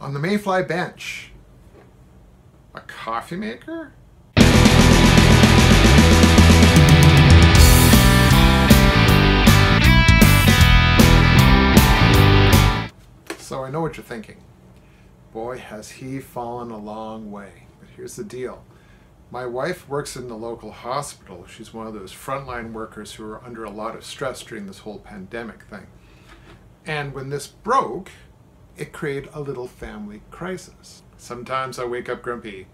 On the Mayfly bench. A coffee maker? So I know what you're thinking. Boy, has he fallen a long way. But here's the deal. My wife works in the local hospital. She's one of those frontline workers who are under a lot of stress during this whole pandemic thing. And when this broke, it created a little family crisis. Sometimes I wake up grumpy.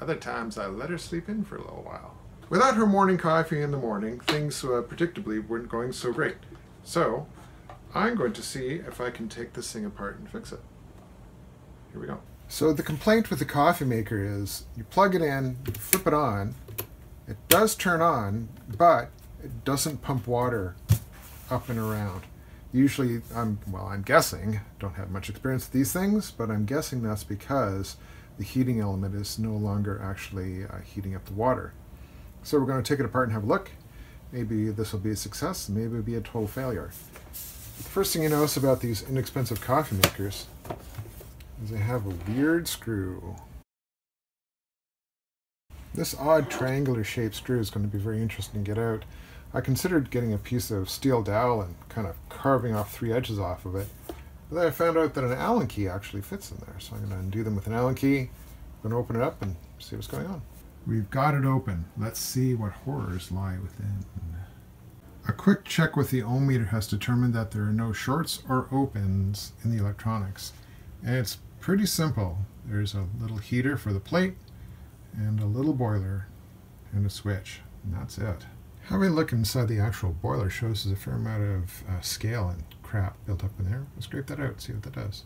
Other times I let her sleep in for a little while. Without her morning coffee in the morning, things uh, predictably weren't going so great. So I'm going to see if I can take this thing apart and fix it. Here we go. So the complaint with the coffee maker is you plug it in, flip it on, it does turn on, but it doesn't pump water up and around. Usually, I'm well, I'm guessing, don't have much experience with these things, but I'm guessing that's because the heating element is no longer actually uh, heating up the water. So we're going to take it apart and have a look. Maybe this will be a success, maybe it'll be a total failure. The first thing you notice about these inexpensive coffee makers is they have a weird screw. This odd triangular shaped screw is going to be very interesting to get out. I considered getting a piece of steel dowel and kind of carving off three edges off of it. But then I found out that an Allen key actually fits in there. So I'm going to undo them with an Allen key. I'm going to open it up and see what's going on. We've got it open. Let's see what horrors lie within. A quick check with the ohm meter has determined that there are no shorts or opens in the electronics. And it's pretty simple. There's a little heater for the plate and a little boiler and a switch. And that's it. Having a look inside the actual boiler shows there's a fair amount of uh, scale and crap built up in there. Let's scrape that out, see what that does.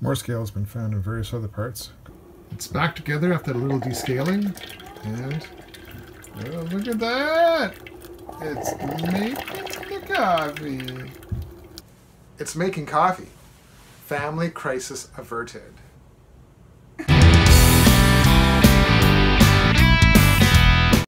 More scale has been found in various other parts. It's back together after a little descaling. And oh, look at that! It's making the coffee. It's making coffee. Family crisis averted.